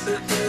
Yes, it is.